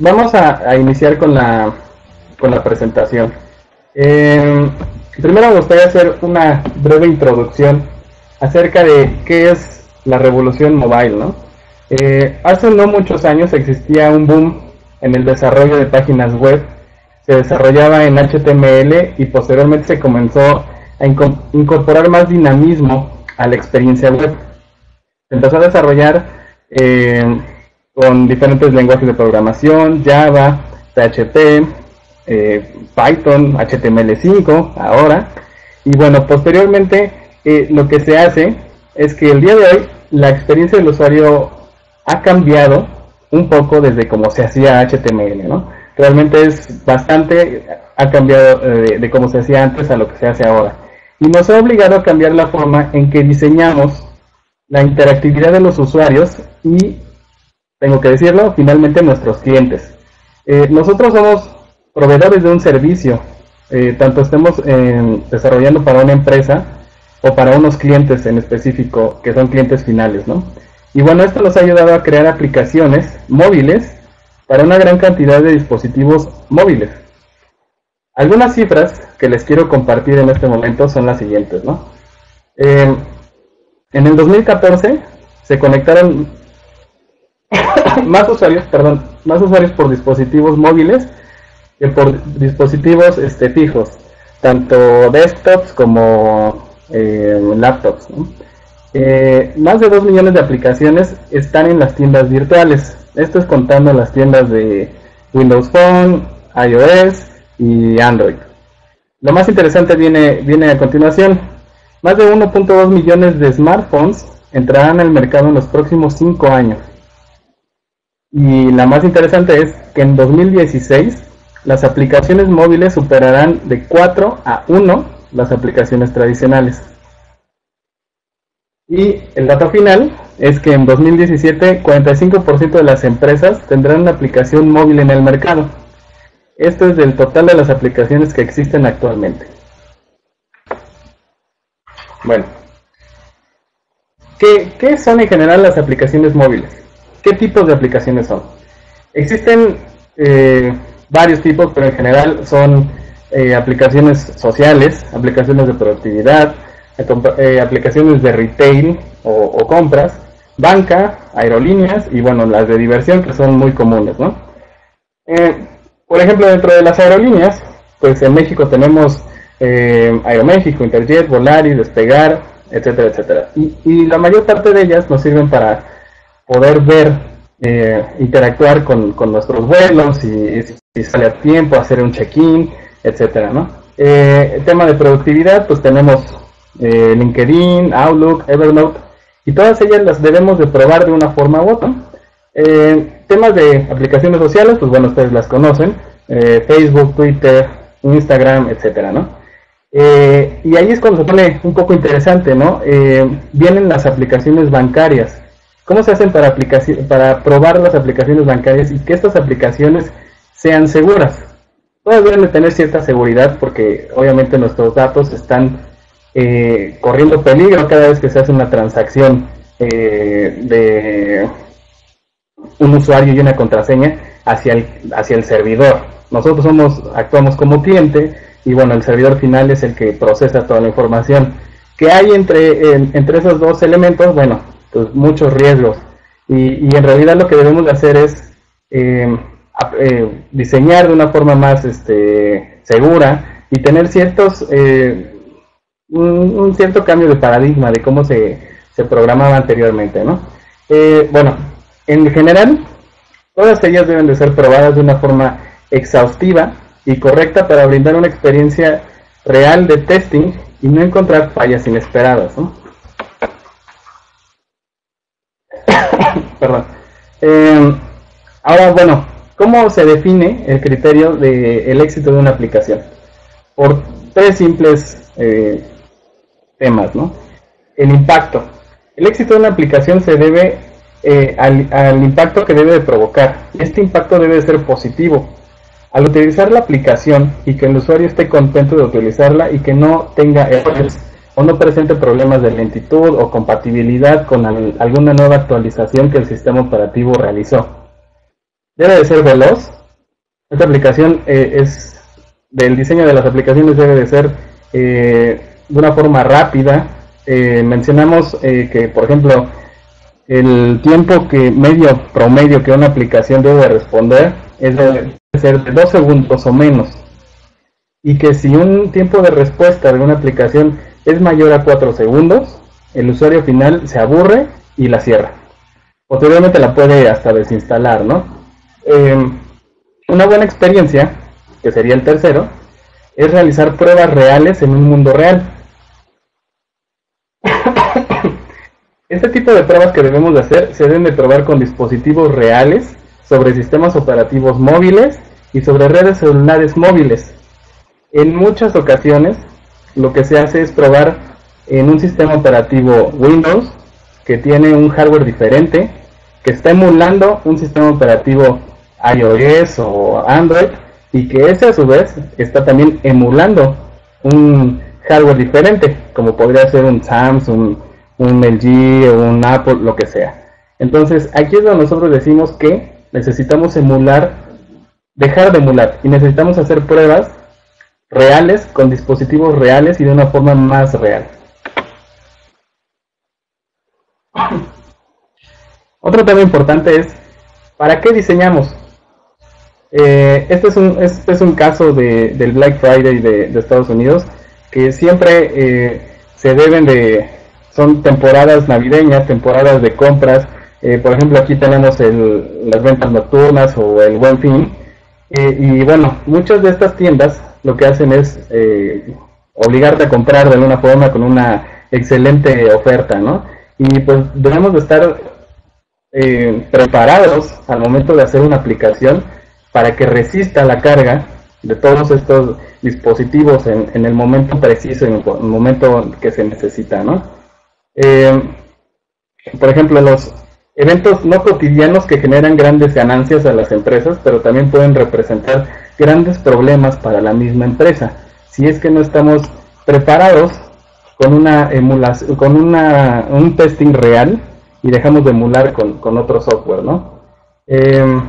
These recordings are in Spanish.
vamos a, iniciar con la, con la presentación. Eh, primero me gustaría hacer una breve introducción acerca de qué es la revolución mobile, ¿no? Eh, hace no muchos años existía un boom en el desarrollo de páginas web, se desarrollaba en HTML y posteriormente se comenzó a incorporar más dinamismo a la experiencia web. Se empezó a desarrollar eh, con diferentes lenguajes de programación, Java, PHP, eh, Python, HTML5 ahora. Y bueno, posteriormente eh, lo que se hace es que el día de hoy la experiencia del usuario ha cambiado un poco desde cómo se hacía HTML, ¿no? Realmente es bastante, ha cambiado eh, de, cómo se hacía antes a lo que se hace ahora. Y nos ha obligado a cambiar la forma en que diseñamos la interactividad de los usuarios y, tengo que decirlo, finalmente nuestros clientes. Eh, nosotros somos proveedores de un servicio, eh, tanto estemos desarrollando para una empresa o para unos clientes en específico, que son clientes finales, ¿no? Y bueno, esto nos ha ayudado a crear aplicaciones móviles para una gran cantidad de dispositivos móviles. Algunas cifras que les quiero compartir en este momento son las siguientes, ¿no? Eh, en el 2014 se conectaron más usuarios, perdón, más usuarios por dispositivos móviles que por dispositivos este, fijos, tanto desktops como eh, laptops. Eh, más de 2 millones de aplicaciones están en las tiendas virtuales. Esto es contando las tiendas de Windows Phone, iOS y Android. Lo más interesante viene, viene a continuación. Más de 1.2 millones de smartphones entrarán al mercado en los próximos 5 años. Y la más interesante es que en 2016 las aplicaciones móviles superarán de 4 a 1 las aplicaciones tradicionales. Y el dato final es que en 2017 45% de las empresas tendrán una aplicación móvil en el mercado. Esto es del total de las aplicaciones que existen actualmente. Bueno, ¿qué, son en general las aplicaciones móviles? ¿Qué tipos de aplicaciones son? Existen eh, varios tipos, pero en general son eh, aplicaciones sociales, aplicaciones de productividad, eh, aplicaciones de retail o, compras, banca, aerolíneas y bueno, las de diversión que son muy comunes, ¿no? Eh, por ejemplo, dentro de las aerolíneas, pues en México tenemos Aeroméxico, Interjet, Volaris, Despegar, etcétera, etcétera. Y, la mayor parte de ellas nos sirven para poder ver, interactuar con, nuestros vuelos y, si sale a tiempo, hacer un check-in, etcétera, ¿no? Eh, el tema de productividad, pues tenemos eh, LinkedIn, Outlook, Evernote, y todas ellas las debemos de probar de una forma u otra. Eh, temas de aplicaciones sociales, pues bueno, ustedes las conocen, Facebook, Twitter, Instagram, etcétera, ¿no? y ahí es cuando se pone un poco interesante, ¿no? vienen las aplicaciones bancarias. ¿Cómo se hacen para, para probar las aplicaciones bancarias y que estas aplicaciones sean seguras? todas deben de tener cierta seguridad porque obviamente nuestros datos están eh, corriendo peligro cada vez que se hace una transacción eh, de un usuario y una contraseña hacia el, hacia el servidor. Nosotros somos, actuamos como cliente y bueno, el servidor final es el que procesa toda la información. ¿Qué hay entre, entre esos dos elementos? Bueno, pues muchos riesgos. Y, y en realidad lo que debemos de hacer es eh, eh, diseñar de una forma más este, segura y tener ciertos eh, un, cierto cambio de paradigma de cómo se, se programaba anteriormente, ¿no? Eh, bueno, en general, todas ellas deben de ser probadas de una forma exhaustiva y correcta para brindar una experiencia real de testing y no encontrar fallas inesperadas. Perdón. ahora, bueno, ¿Cómo se define el criterio del éxito de una aplicación? Por tres simples eh, temas, ¿no? El impacto. El éxito de una aplicación se debe eh, al, impacto que debe de provocar. Este impacto debe ser positivo. Al utilizar la aplicación y que el usuario esté contento de utilizarla y que no tenga errores o no presente problemas de lentitud o compatibilidad con alguna nueva actualización que el sistema operativo realizó. debe de ser veloz. Esta aplicación eh, es del diseño de las aplicaciones debe de ser eh, de una forma rápida. Eh, mencionamos que, por ejemplo, el tiempo que medio promedio que una aplicación debe responder es ser de dos segundos o menos. Y que si un tiempo de respuesta de una aplicación es mayor a 4 segundos, el usuario final se aburre y la cierra. Posteriormente la puede hasta desinstalar, ¿no? Eh, una buena experiencia, que sería el tercero, es realizar pruebas reales en un mundo real. Este tipo de pruebas que debemos de hacer se deben de probar con dispositivos reales, sobre sistemas operativos móviles y sobre redes celulares móviles. En muchas ocasiones lo que se hace es probar en un sistema operativo Windows que tiene un hardware diferente, que está emulando un sistema operativo iOS o Android y que ese a su vez está también emulando un hardware diferente, como podría ser un Samsung, un LG un Apple, lo que sea. Entonces aquí es donde nosotros decimos que necesitamos emular, dejar de emular y necesitamos hacer pruebas reales con dispositivos reales y de una forma más real. Otro tema importante es, ¿para qué diseñamos? Eh, este, es un, este es un caso del Black Friday de, Estados Unidos, que siempre eh, se deben de, son temporadas navideñas, temporadas de compras. Eh, por ejemplo, aquí tenemos las ventas nocturnas o el buen fin. y bueno, muchas de estas tiendas lo que hacen es obligarte a comprar de alguna forma con una excelente oferta, ¿no? Y pues debemos de estar preparados al momento de hacer una aplicación para que resista la carga de todos estos dispositivos en, el momento preciso, en el momento que se necesita, ¿no? Eh, por ejemplo, los eventos no cotidianos que generan grandes ganancias a las empresas, pero también pueden representar grandes problemas para la misma empresa, si es que no estamos preparados con una emulación, con una, un testing real y dejamos de emular con, con otro software, ¿no? Eh,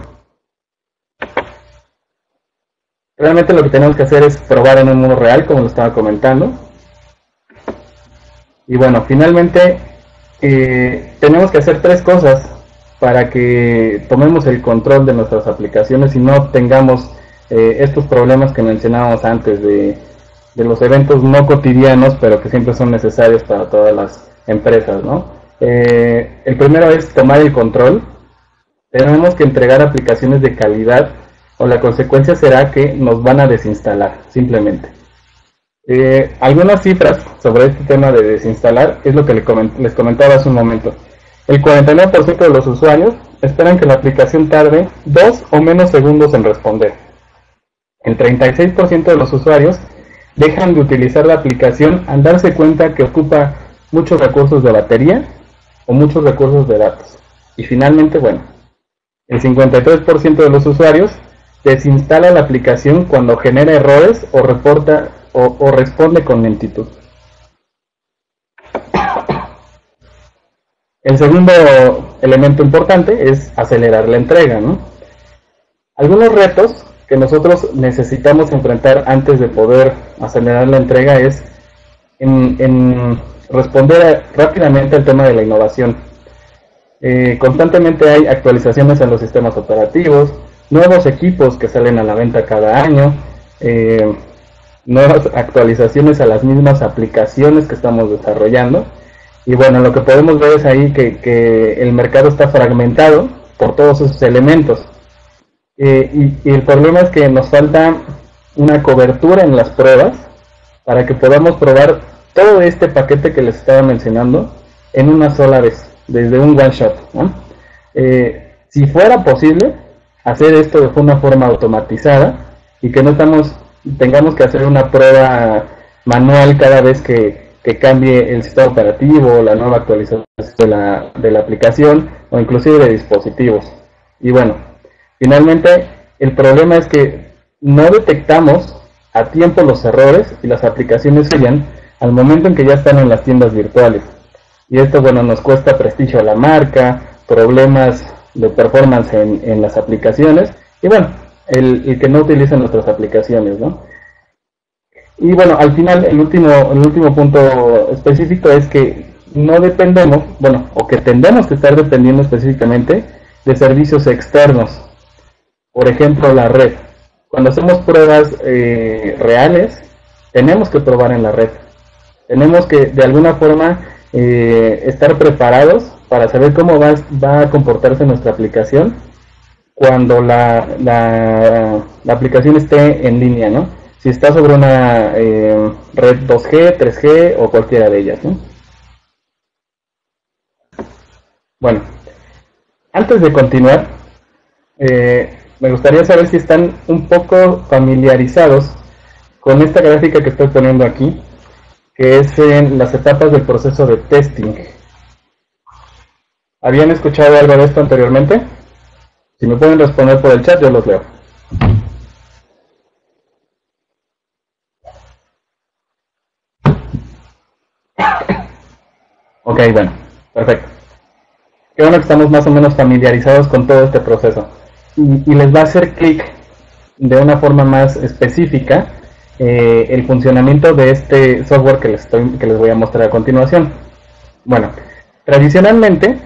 Realmente lo que tenemos que hacer es probar en un mundo real, como lo estaba comentando. Y bueno, finalmente eh, tenemos que hacer tres cosas para que tomemos el control de nuestras aplicaciones y no tengamos eh, estos problemas que mencionábamos antes de, los eventos no cotidianos, pero que siempre son necesarios para todas las empresas. ¿no? Eh, el primero es tomar el control. Tenemos que entregar aplicaciones de calidad o la consecuencia será que nos van a desinstalar, simplemente. Eh, algunas cifras sobre este tema de desinstalar es lo que les comentaba hace un momento. El 49% de los usuarios esperan que la aplicación tarde dos o menos segundos en responder. El 36% de los usuarios dejan de utilizar la aplicación al darse cuenta que ocupa muchos recursos de batería o muchos recursos de datos. Y finalmente, bueno, el 53% de los usuarios desinstala la aplicación cuando genera errores o reporta o, responde con lentitud. El segundo elemento importante es acelerar la entrega. Algunos retos que nosotros necesitamos enfrentar antes de poder acelerar la entrega es en, responder rápidamente al tema de la innovación. Eh, constantemente hay actualizaciones en los sistemas operativos, nuevos equipos que salen a la venta cada año, eh, nuevas actualizaciones a las mismas aplicaciones que estamos desarrollando. Y bueno, lo que podemos ver es ahí que, el mercado está fragmentado por todos esos elementos. Eh, y, el problema es que nos falta una cobertura en las pruebas para que podamos probar todo este paquete que les estaba mencionando en una sola vez, desde un one shot. Eh, si fuera posible, hacer esto de una forma automatizada y que no estamos, tengamos que hacer una prueba manual cada vez que, cambie el sistema operativo, la nueva actualización de la, de la aplicación o inclusive de dispositivos. Y bueno, finalmente el problema es que no detectamos a tiempo los errores y las aplicaciones fallan al momento en que ya están en las tiendas virtuales. Y esto, bueno, nos cuesta prestigio a la marca, problemas de performance en, las aplicaciones y bueno, el, que no utiliza nuestras aplicaciones, ¿no? Y bueno, al final el último, el último punto específico es que no dependemos, bueno, o que tendemos que estar dependiendo específicamente de servicios externos. Por ejemplo, la red. Cuando hacemos pruebas eh, reales, tenemos que probar en la red. Tenemos que de alguna forma eh, estar preparados para saber cómo va, a comportarse nuestra aplicación cuando la, la, aplicación esté en línea, ¿no? Si está sobre una eh, red 2G, 3G o cualquiera de ellas, ¿no? Bueno, antes de continuar, eh, me gustaría saber si están un poco familiarizados con esta gráfica que estoy poniendo aquí, que es en las etapas del proceso de testing. ¿Habían escuchado algo de esto anteriormente? Si me pueden responder por el chat, yo los leo. Ok, bueno, perfecto. Qué bueno que estamos más o menos familiarizados con todo este proceso. Y, les va a hacer clic de una forma más específica eh, el funcionamiento de este software que les, estoy, que les voy a mostrar a continuación. Bueno, tradicionalmente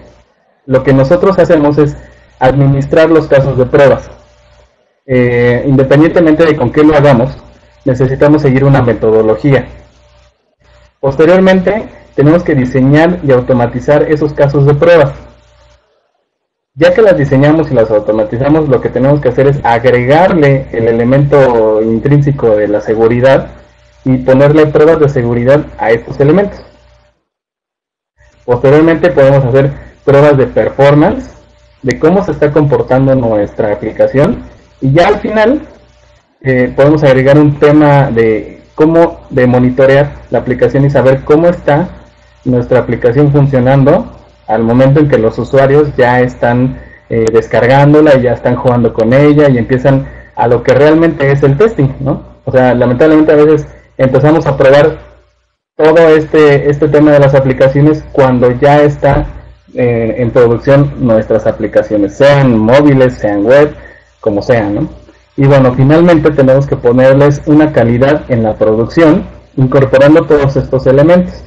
lo que nosotros hacemos es administrar los casos de pruebas. Eh, independientemente de con qué lo hagamos, necesitamos seguir una metodología. Posteriormente, tenemos que diseñar y automatizar esos casos de pruebas. Ya que las diseñamos y las automatizamos, lo que tenemos que hacer es agregarle el elemento intrínseco de la seguridad y ponerle pruebas de seguridad a estos elementos. Posteriormente podemos hacer pruebas de performance, de cómo se está comportando nuestra aplicación y ya al final eh, podemos agregar un tema de cómo de monitorear la aplicación y saber cómo está nuestra aplicación funcionando al momento en que los usuarios ya están eh, descargándola y ya están jugando con ella y empiezan a lo que realmente es el testing, ¿no? O sea, lamentablemente a veces empezamos a probar todo este, este tema de las aplicaciones cuando ya está eh, en producción nuestras aplicaciones, sean móviles, sean web, como sean, ¿no? Y bueno, finalmente tenemos que ponerles una calidad en la producción, incorporando todos estos elementos.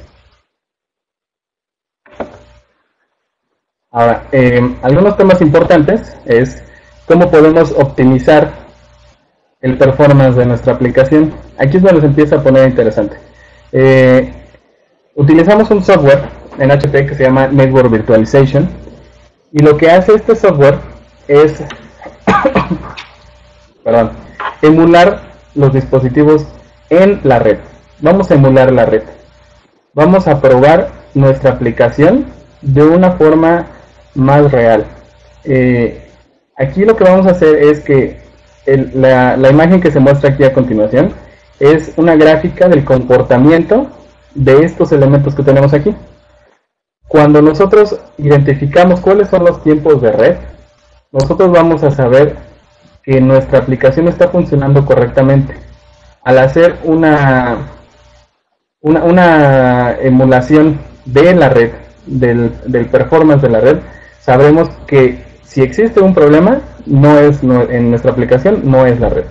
Ahora, eh, algunos temas importantes es cómo podemos optimizar el performance de nuestra aplicación. Aquí es donde se empieza a poner interesante. Eh, utilizamos un software en HP que se llama Network Virtualization y lo que hace este software es perdón, emular los dispositivos en la red. Vamos a emular la red. Vamos a probar nuestra aplicación de una forma más real. Eh, aquí lo que vamos a hacer es que la, imagen que se muestra aquí a continuación es una gráfica del comportamiento de estos elementos que tenemos aquí. Cuando nosotros identificamos cuáles son los tiempos de red, nosotros vamos a saber que nuestra aplicación está funcionando correctamente. Al hacer una, una, una emulación de la red, del, del performance de la red, sabremos que si existe un problema, no es en nuestra aplicación, no es la red.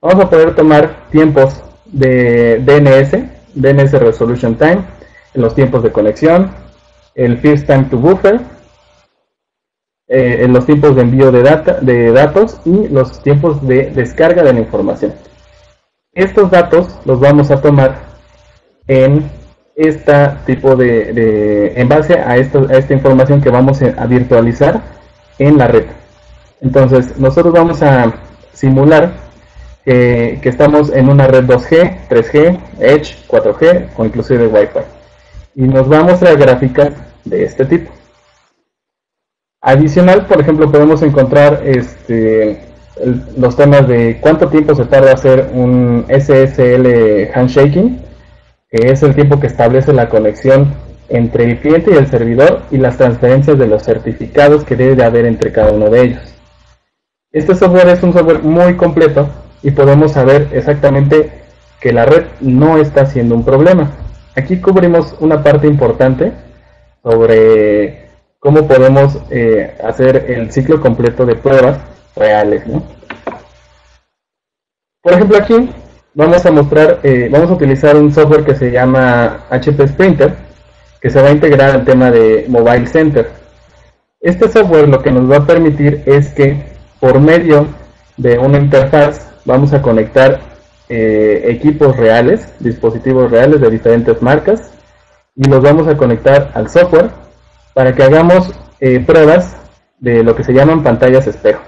Vamos a poder tomar tiempos de DNS, DNS Resolution Time, los tiempos de conexión, el First Time to Buffer, eh, los tiempos de envío de, datos y los tiempos de descarga de la información. Estos datos los vamos a tomar en este tipo de, en base a, esto, a esta información que vamos a virtualizar en la red. Entonces, nosotros vamos a simular que, estamos en una red 2G, 3G, Edge, 4G o inclusive Wi-Fi. Y nos va a mostrar gráficas de este tipo. Adicional, por ejemplo, podemos encontrar este, los temas de cuánto tiempo se tarda hacer un SSL handshaking, que es el tiempo que establece la conexión entre el cliente y el servidor y las transferencias de los certificados que debe de haber entre cada uno de ellos. Este software es un software muy completo y podemos saber exactamente que la red no está siendo un problema. Aquí cubrimos una parte importante sobre cómo podemos eh, hacer el ciclo completo de pruebas reales. Por ejemplo, aquí vamos a mostrar, eh, vamos a utilizar un software que se llama HP Sprinter, que se va a integrar al tema de Mobile Center. Este software lo que nos va a permitir es que por medio de una interfaz vamos a conectar eh, equipos reales, dispositivos reales de diferentes marcas y los vamos a conectar al software para que hagamos eh, pruebas de lo que se llaman pantallas espejo.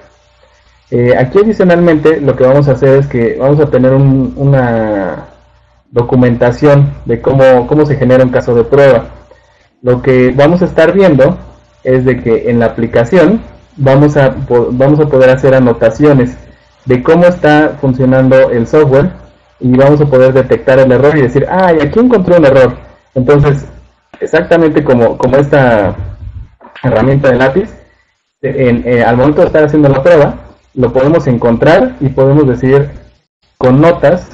Eh, aquí adicionalmente lo que vamos a hacer es que vamos a tener una documentación de cómo, cómo se genera un caso de prueba. Lo que vamos a estar viendo es de que en la aplicación vamos a, vamos a poder hacer anotaciones de cómo está funcionando el software y vamos a poder detectar el error y decir, ah, aquí encontré un error. Entonces, exactamente como, como esta herramienta de lápiz, eh, al momento de estar haciendo la prueba, lo podemos encontrar y podemos decir con notas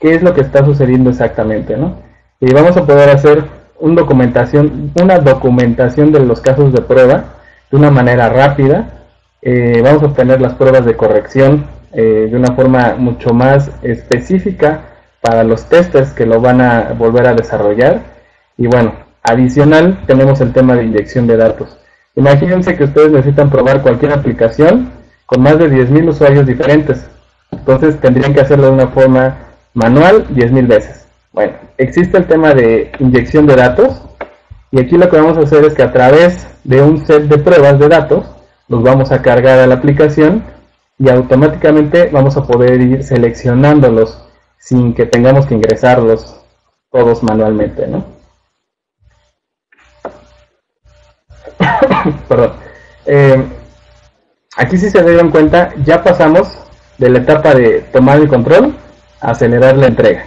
qué es lo que está sucediendo exactamente, ¿no? Y vamos a poder hacer una documentación, una documentación de los casos de prueba de una manera rápida. Eh, vamos a obtener las pruebas de corrección eh, de una forma mucho más específica para los testers que lo van a volver a desarrollar. Y bueno, adicional tenemos el tema de inyección de datos. Imagínense que ustedes necesitan probar cualquier aplicación con más de 10.000 usuarios diferentes. Entonces tendrían que hacerlo de una forma manual 10.000 veces. Bueno, existe el tema de inyección de datos y aquí lo que vamos a hacer es que a través de un set de pruebas de datos los vamos a cargar a la aplicación y automáticamente vamos a poder ir seleccionándolos sin que tengamos que ingresarlos todos manualmente, ¿no? Perdón. Eh, aquí si se dieron cuenta, ya pasamos de la etapa de tomar el control a acelerar la entrega.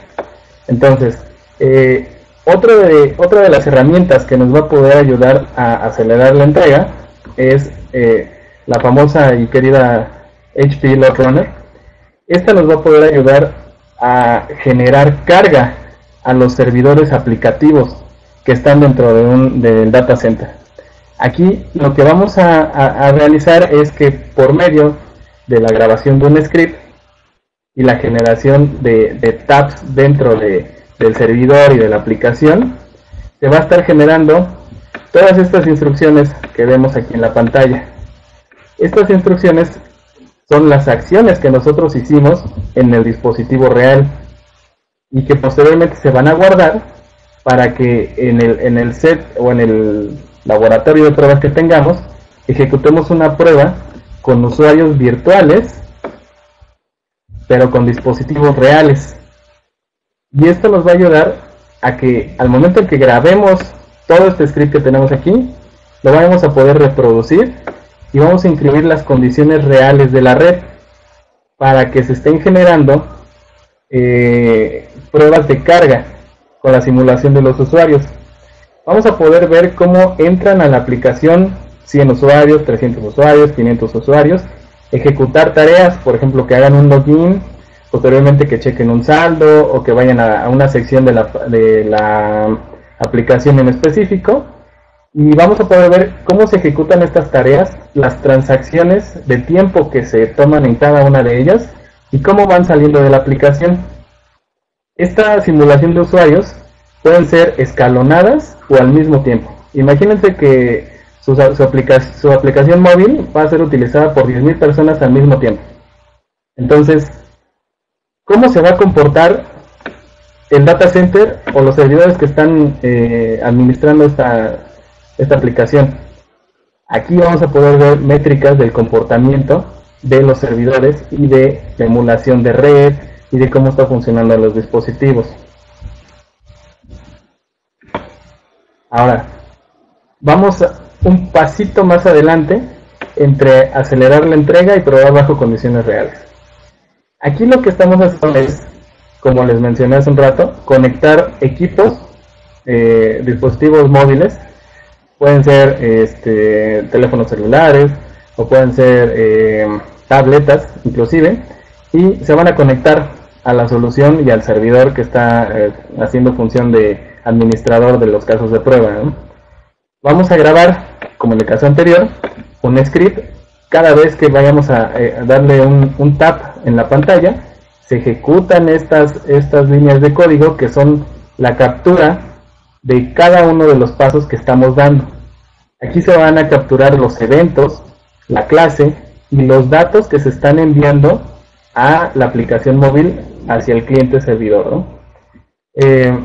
Entonces, eh, otra de las herramientas que nos va a poder ayudar a acelerar la entrega es eh, la famosa y querida HP Load Runner. Esta nos va a poder ayudar a generar carga a los servidores aplicativos que están dentro de un, del data center. Aquí lo que vamos a, realizar es que por medio de la grabación de un script y la generación de, tabs dentro del servidor y de la aplicación, se va a estar generando todas estas instrucciones que vemos aquí en la pantalla. Estas instrucciones son las acciones que nosotros hicimos en el dispositivo real y que posteriormente se van a guardar para que en el, en el set o en el laboratorio de pruebas que tengamos, ejecutemos una prueba con usuarios virtuales, pero con dispositivos reales. Y esto nos va a ayudar a que al momento en que grabemos todo este script que tenemos aquí, lo vamos a poder reproducir y vamos a incluir las condiciones reales de la red para que se estén generando eh, pruebas de carga con la simulación de los usuarios vamos a poder ver cómo entran a la aplicación 100 usuarios, 300 usuarios, 500 usuarios, ejecutar tareas, por ejemplo, que hagan un login, posteriormente que chequen un saldo o que vayan a, una sección de la, de la aplicación en específico. Y vamos a poder ver cómo se ejecutan estas tareas, las transacciones de tiempo que se toman en cada una de ellas y cómo van saliendo de la aplicación. Esta simulación de usuarios pueden ser escalonadas o al mismo tiempo. Imagínense que su, aplicación móvil va a ser utilizada por 10.000 personas al mismo tiempo. Entonces, ¿cómo se va a comportar el data center o los servidores que están eh, administrando esta, esta aplicación? Aquí vamos a poder ver métricas del comportamiento de los servidores y de la emulación de red y de cómo está funcionando los dispositivos. Ahora, vamos un pasito más adelante entre acelerar la entrega y probar bajo condiciones reales. Aquí lo que estamos haciendo es, como les mencioné hace un rato, conectar equipos, eh, dispositivos móviles, pueden ser este, teléfonos celulares o pueden ser eh, tabletas inclusive, y se van a conectar a la solución y al servidor que está eh, haciendo función de administrador de los casos de prueba. Vamos a grabar como en el caso anterior, un script, cada vez que vayamos a, eh, darle un, un, tap en la pantalla, se ejecutan estas, estas líneas de código que son la captura de cada uno de los pasos que estamos dando. Aquí se van a capturar los eventos, la clase y los datos que se están enviando a la aplicación móvil hacia el cliente servidor. Eh,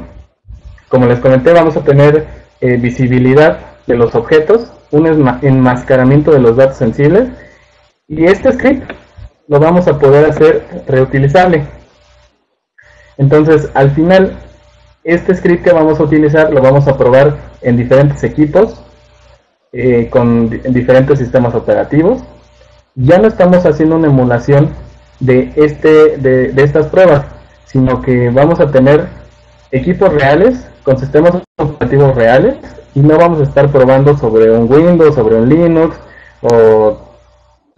como les comenté, vamos a tener eh, visibilidad de los objetos, un enmascaramiento de los datos sensibles y este script lo vamos a poder hacer reutilizable. Entonces, al final, este script que vamos a utilizar lo vamos a probar en diferentes equipos, eh, con diferentes sistemas operativos. Ya no estamos haciendo una emulación de, este, de, de estas pruebas, sino que vamos a tener equipos reales con sistemas operativos reales y no vamos a estar probando sobre un Windows, sobre un Linux o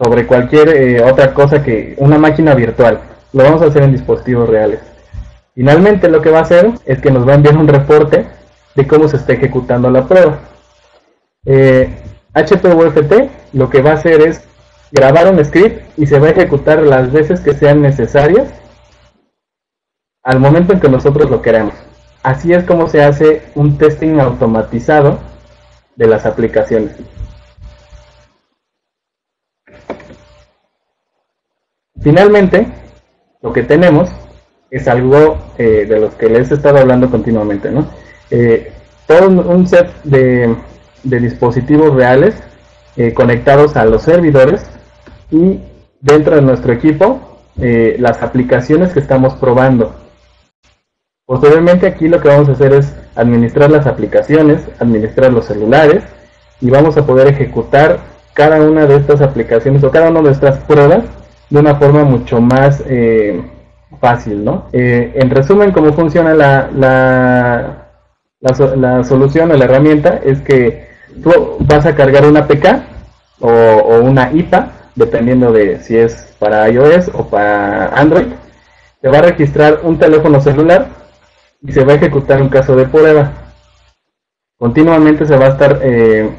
sobre cualquier eh, otra cosa que una máquina virtual. Lo vamos a hacer en dispositivos reales. Finalmente lo que va a hacer es que nos va a enviar un reporte de cómo se está ejecutando la prueba. Eh, HPUFT lo que va a hacer es grabar un script y se va a ejecutar las veces que sean necesarias al momento en que nosotros lo queremos. Así es como se hace un testing automatizado de las aplicaciones. Finalmente, lo que tenemos es algo eh, de los que les he estado hablando continuamente, ¿no? Eh, todo un set de, dispositivos reales eh, conectados a los servidores y dentro de nuestro equipo las aplicaciones que estamos probando Posteriormente aquí lo que vamos a hacer es administrar las aplicaciones, administrar los celulares y vamos a poder ejecutar cada una de estas aplicaciones o cada una de estas pruebas de una forma mucho más eh, fácil, ¿no? Eh, en resumen, cómo funciona la, la, la, solución o la herramienta es que tú vas a cargar una APK o, o una IPA, dependiendo de si es para iOS o para Android. Te va a registrar un teléfono celular y se va a ejecutar un caso de prueba. Continuamente se va a estar eh,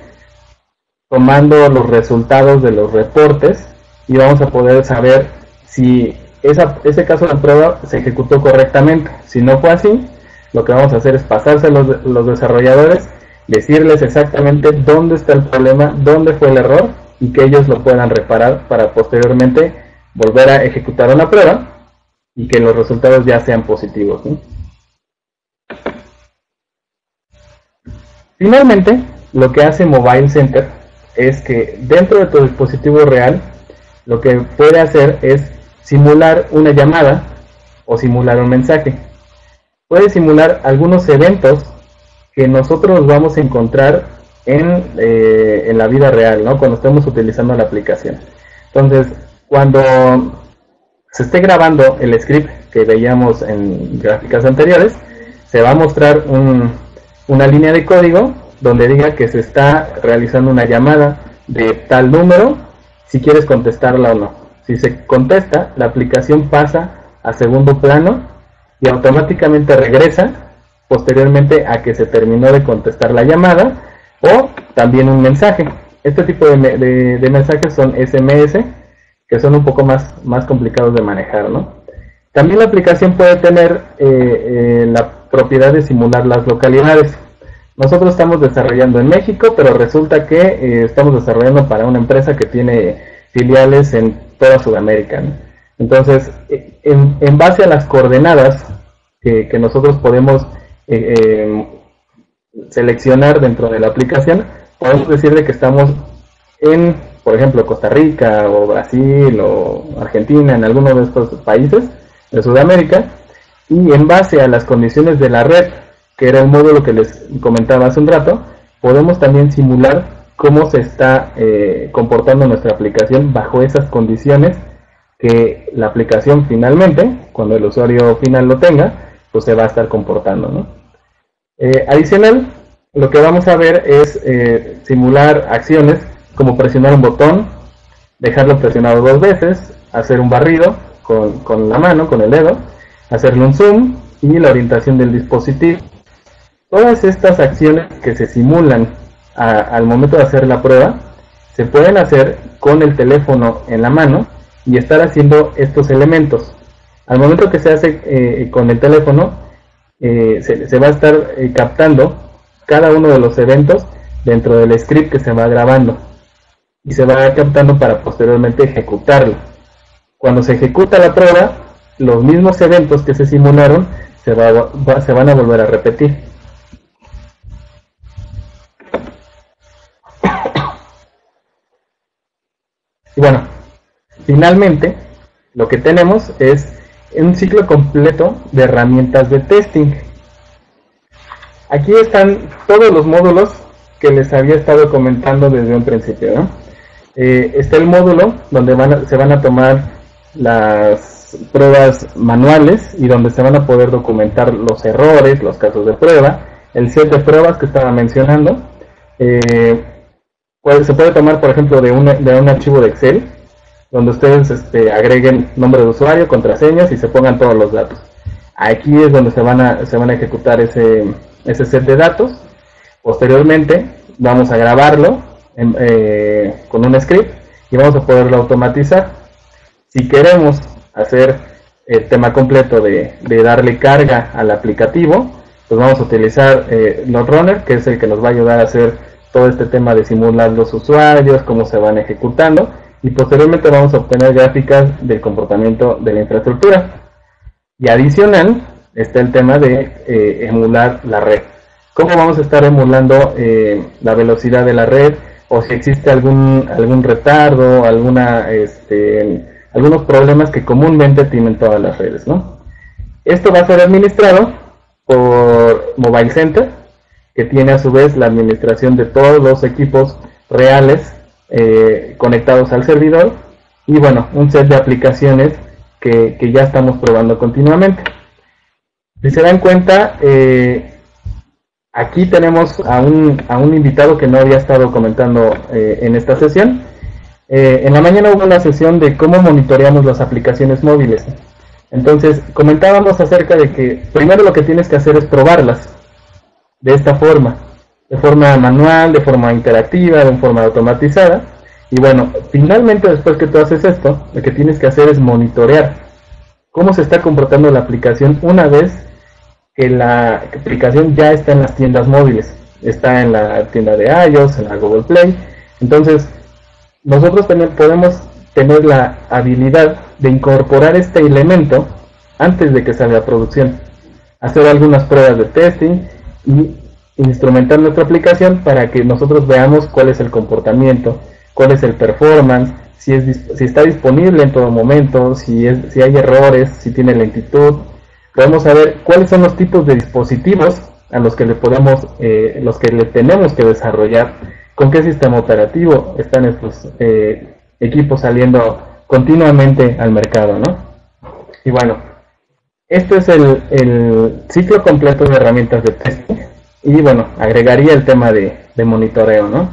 tomando los resultados de los reportes y vamos a poder saber si ese caso de prueba se ejecutó correctamente. Si no fue así, lo que vamos a hacer es pasarse a los, los desarrolladores, decirles exactamente dónde está el problema, dónde fue el error y que ellos lo puedan reparar para posteriormente volver a ejecutar una prueba y que los resultados ya sean positivos. Finalmente, lo que hace Mobile Center es que dentro de tu dispositivo real, lo que puede hacer es simular una llamada o simular un mensaje. Puede simular algunos eventos que nosotros vamos a encontrar en, eh, en la vida real, ¿no? cuando estemos utilizando la aplicación. Entonces, cuando se esté grabando el script que veíamos en gráficas anteriores, se va a mostrar un, una línea de código donde diga que se está realizando una llamada de tal número si quieres contestarla o no. Si se contesta, la aplicación pasa a segundo plano y automáticamente regresa posteriormente a que se terminó de contestar la llamada o también un mensaje. Este tipo de, mensajes son SMS que son un poco más, más complicados de manejar. ¿no? También la aplicación puede tener eh, eh, la propiedad de simular las localidades. Nosotros estamos desarrollando en México, pero resulta que eh, estamos desarrollando para una empresa que tiene filiales en toda Sudamérica. Entonces, eh, en, base a las coordenadas que, nosotros podemos eh, seleccionar dentro de la aplicación, podemos decirle que estamos en, por ejemplo, Costa Rica o Brasil o Argentina, en alguno de estos países de Sudamérica, y en base a las condiciones de la red, que era el módulo que les comentaba hace un rato, podemos también simular cómo se está eh, comportando nuestra aplicación bajo esas condiciones que la aplicación finalmente, cuando el usuario final lo tenga, pues se va a estar comportando. Eh, adicional, lo que vamos a ver es eh, simular acciones como presionar un botón, dejarlo presionado dos veces, hacer un barrido con, con la mano, con el dedo, hacerle un zoom y la orientación del dispositivo. Todas estas acciones que se simulan al momento de hacer la prueba se pueden hacer con el teléfono en la mano y estar haciendo estos elementos. Al momento que se hace eh, con el teléfono, eh, se, va a estar eh, captando cada uno de los eventos dentro del script que se va grabando y se va captando para posteriormente ejecutarlo. Cuando se ejecuta la prueba, los mismos eventos que se simularon se, van a volver a repetir. Y bueno, finalmente lo que tenemos es un ciclo completo de herramientas de testing. Aquí están todos los módulos que les había estado comentando desde un principio. Eh, está el módulo donde se van a tomar las pruebas manuales y donde se van a poder documentar los errores, los casos de prueba, el set de pruebas que estaba mencionando. Eh, se puede tomar, por ejemplo, de, de un archivo de Excel, donde ustedes este, agreguen nombre de usuario, contraseñas y se pongan todos los datos. Aquí es donde se van a, se van a ejecutar ese, ese set de datos. Posteriormente vamos a grabarlo eh, con un script y vamos a poderlo automatizar. Si queremos hacer el tema completo de, darle carga al aplicativo, pues vamos a utilizar eh, Runner, que es el que nos va a ayudar a hacer todo este tema de simular los usuarios, cómo se van ejecutando y posteriormente vamos a obtener gráficas del comportamiento de la infraestructura. Y adicional está el tema de eh, emular la red. ¿Cómo vamos a estar emulando eh, la velocidad de la red? O si existe algún, algún retardo, alguna, este, algunos problemas que comúnmente tienen todas las redes. ¿no? Esto va a ser administrado por Mobile Center, que tiene a su vez la administración de todos los equipos reales eh, conectados al servidor y bueno, un set de aplicaciones que, ya estamos probando continuamente. Si se dan cuenta, eh, aquí tenemos a un, a un, invitado que no había estado comentando eh, en esta sesión. En la mañana hubo una sesión de cómo monitoreamos las aplicaciones móviles. Entonces, comentábamos acerca de que primero lo que tienes que hacer es probarlas de esta forma, de forma manual, de forma interactiva, de forma automatizada. Y bueno, finalmente después que tú haces esto, lo que tienes que hacer es monitorear cómo se está comportando la aplicación una vez que la aplicación ya está en las tiendas móviles. Está en la tienda de iOS, en la Google Play. Entonces, nosotros también podemos tener la habilidad de incorporar este elemento antes de que salga a producción. Hacer algunas pruebas de testing y instrumentar nuestra aplicación para que nosotros veamos cuál es el comportamiento, cuál es el performance, si, es, si está disponible en todo momento, si, es, si hay errores, si tiene lentitud. Podemos saber cuáles son los tipos de dispositivos a los que le podemos, eh, los que le tenemos que desarrollar, con qué sistema operativo están estos eh, equipos saliendo continuamente al mercado, ¿no? Y bueno, este es el, ciclo completo de herramientas de testing y bueno, agregaría el tema de, monitoreo, ¿no?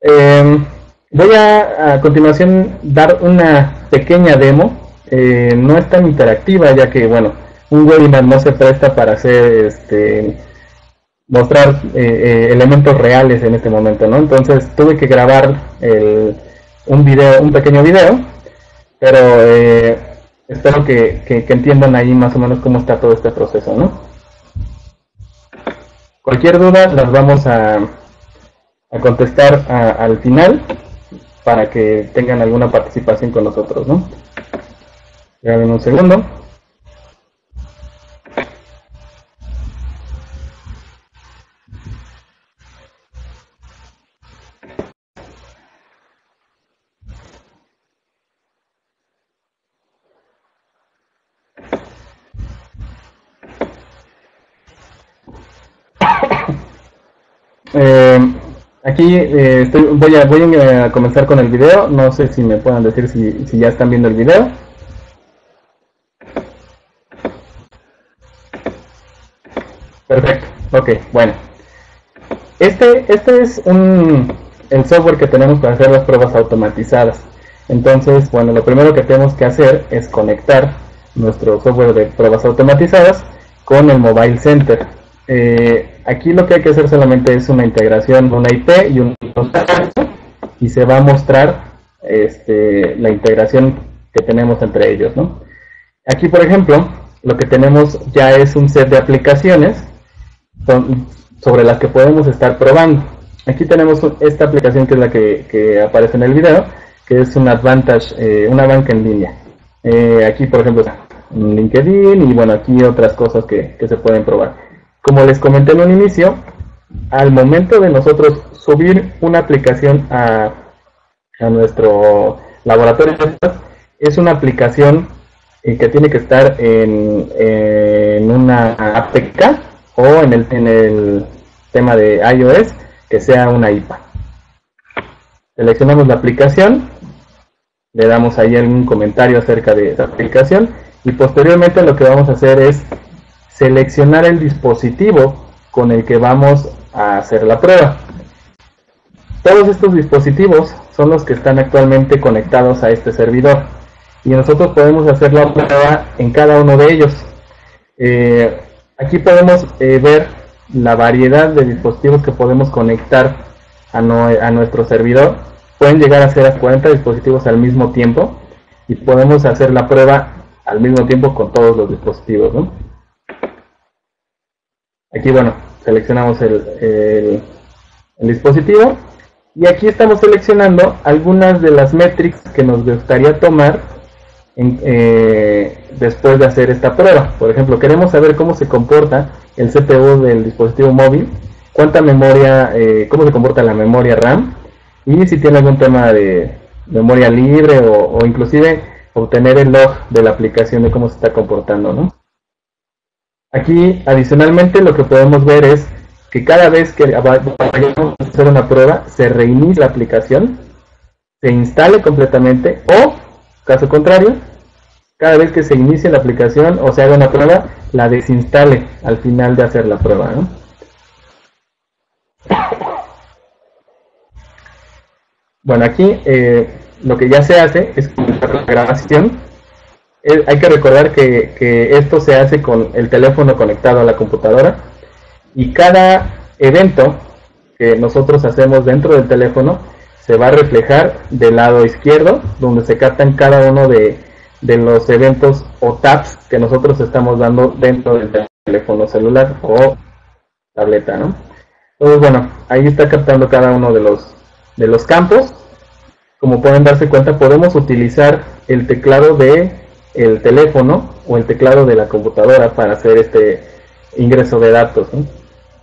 Em, voy a a continuación dar una pequeña demo. Eh, no es tan interactiva ya que, bueno, un webinar no se presta para hacer, este, mostrar eh, eh, elementos reales en este momento, ¿no? Entonces tuve que grabar un video, un pequeño video, pero espero que, que entiendan ahí más o menos cómo está todo este proceso, ¿no? Cualquier duda las vamos a, a contestar al final para que tengan alguna participación con nosotros, ¿no? Esperen un segundo. Eh, aquí eh, voy, a, comenzar con el video. No sé si me puedan decir si, si ya están viendo el video. Perfecto. Ok, bueno. Este, este es un, el software que tenemos para hacer las pruebas automatizadas. Entonces, bueno, lo primero que tenemos que hacer es conectar nuestro software de pruebas automatizadas con el Mobile Center. Eh, aquí lo que hay que hacer solamente es una integración, una IP y un y se va a mostrar este, la integración que tenemos entre ellos. ¿no? Aquí, por ejemplo, lo que tenemos ya es un set de aplicaciones sobre las que podemos estar probando. Aquí tenemos esta aplicación que es la que, aparece en el video, que es un Advantage, eh, una banca en línea. Eh, aquí, por ejemplo, LinkedIn y bueno, aquí otras cosas que, se pueden probar. Como les comenté en un inicio, al momento de nosotros subir una aplicación a, a nuestro laboratorio, es una aplicación eh, que tiene que estar en, en una APK o en el, en el tema de iOS que sea una IPA. Seleccionamos la aplicación, le damos ahí algún comentario acerca de esa aplicación y posteriormente lo que vamos a hacer es seleccionar el dispositivo con el que vamos a hacer la prueba. Todos estos dispositivos son los que están actualmente conectados a este servidor y nosotros podemos hacer la prueba en cada uno de ellos. Eh, aquí podemos eh, ver la variedad de dispositivos que podemos conectar a, nuestro servidor. Pueden llegar a ser a 40 dispositivos al mismo tiempo y podemos hacer la prueba al mismo tiempo con todos los dispositivos. ¿no? Aquí, bueno, seleccionamos el, el, dispositivo y aquí estamos seleccionando algunas de las metrics que nos gustaría tomar eh, después de hacer esta prueba. Por ejemplo, queremos saber cómo se comporta el CPU del dispositivo móvil, cuánta memoria, eh, cómo se comporta la memoria RAM y si tiene algún tema de memoria libre o inclusive obtener el log de la aplicación de cómo se está comportando, ¿no? Aquí, adicionalmente, lo que podemos ver es que cada vez que vayamos a hacer una prueba, se reinicia la aplicación, se instale completamente o, caso contrario, cada vez que se inicie la aplicación o se haga una prueba, la desinstale al final de hacer la prueba. ¿no? Bueno, aquí eh, lo que ya se hace es la grabación. Eh, hay que recordar que, esto se hace con el teléfono conectado a la computadora y cada evento que nosotros hacemos dentro del teléfono se va a reflejar del lado izquierdo, donde se captan cada uno de, los eventos o tabs que nosotros estamos dando dentro del teléfono celular o tableta. Entonces, bueno, ahí está captando cada uno de los campos como pueden darse cuenta, podemos utilizar el teclado de el teléfono o el teclado de la computadora para hacer este ingreso de datos.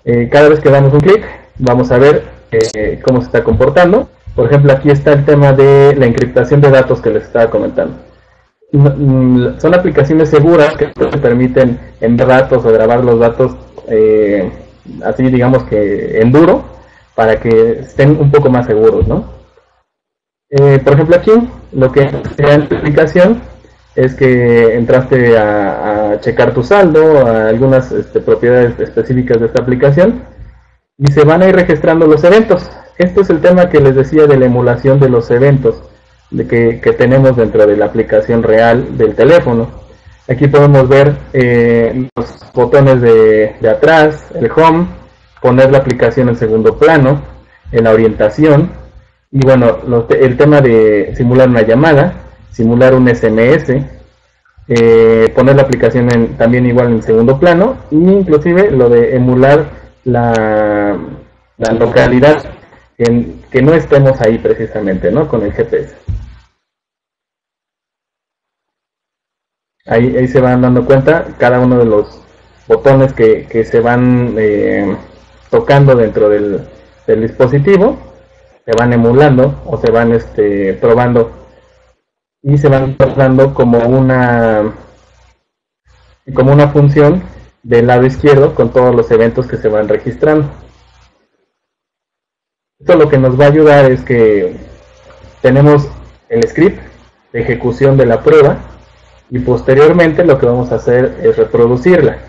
Eh, cada vez que damos un clic, vamos a ver eh, cómo se está comportando. Por ejemplo, aquí está el tema de la encriptación de datos que les estaba comentando. Mm, son aplicaciones seguras que te permiten enviar datos o grabar los datos eh, así digamos que en duro para que estén un poco más seguros, ¿no? Por ejemplo, aquí lo que en la aplicación es que entraste a, checar tu saldo, a algunas este, propiedades específicas de esta aplicación y se van a ir registrando los eventos. Esto es el tema que les decía de la emulación de los eventos de que, tenemos dentro de la aplicación real del teléfono. Aquí podemos ver eh, los botones de, de atrás, el home, poner la aplicación en segundo plano, en la orientación, y bueno, el tema de simular una llamada, simular un SMS, eh, poner la aplicación en, también igual en segundo plano, e inclusive lo de emular la, la localidad, en, que no estemos ahí precisamente, ¿no? Con el GPS. Ahí, ahí se van dando cuenta cada uno de los botones que, que se van eh, tocando dentro del, del dispositivo se van emulando o se van este, probando y se van tratando como una como una función del lado izquierdo con todos los eventos que se van registrando. Esto lo que nos va a ayudar es que tenemos el script de ejecución de la prueba y posteriormente lo que vamos a hacer es reproducirla.